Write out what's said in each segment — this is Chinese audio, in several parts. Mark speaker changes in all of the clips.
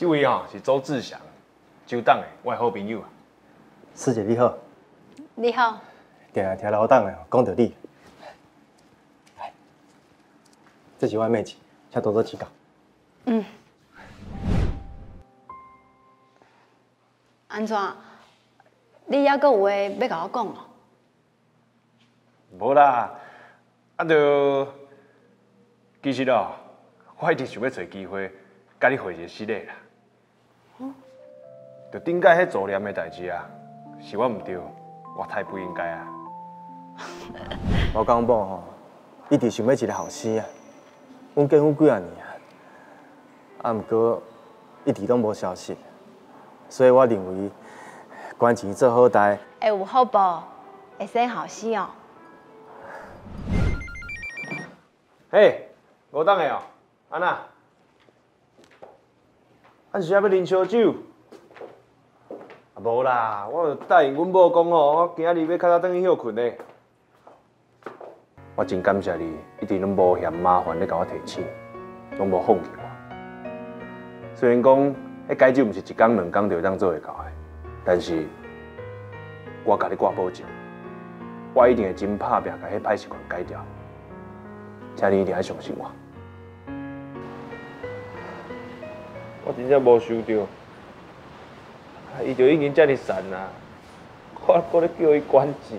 Speaker 1: 这位啊是周志祥，周党的我的好朋友啊。
Speaker 2: 师姐你好，
Speaker 3: 你好，
Speaker 2: 定定听老党的讲到你。来，这是我的妹子，请多多指教。
Speaker 3: 嗯。安怎？你还阁有话要甲我讲哦？
Speaker 1: 无啦，啊，就其实哦，我一直想要找机会，甲你回一个失礼啦。就顶届迄做念的代志啊，是我毋对，我太不应该啊。
Speaker 2: 我讲某吼，一直想要一个后生啊，阮结婚几啊年啊，啊，毋过一直拢无消息，所以我认为，关钱做好代，
Speaker 3: 会有好报，会生后生哦。
Speaker 1: 嘿，五档的哦，安娜，俺，是要要啉烧酒？无啦，我答应阮某讲哦，我今仔日要较早转去休困咧。我真感谢你，一直拢无嫌麻烦咧，甲我提醒，拢无放弃我。虽然讲，迄解酒毋是一工两工就会当做会到的，但是我甲你挂保证，我一定会真拍拼，甲迄歹习惯改掉。请你一定要相信我。我真正无想到，伊就已经遮尔善啊，我搁咧叫伊管钱。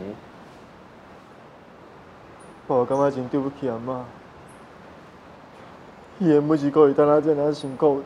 Speaker 2: 我感觉真对不起阿妈，伊的每一个月当阿真阿辛苦的。